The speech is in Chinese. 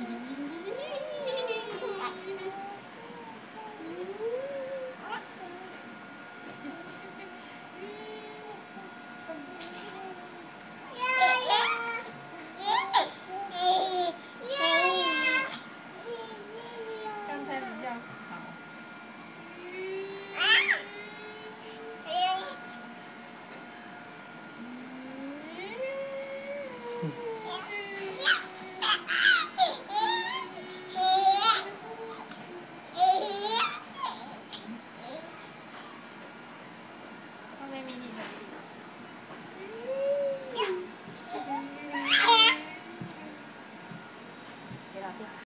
Mm-hmm. ไม่มีอะ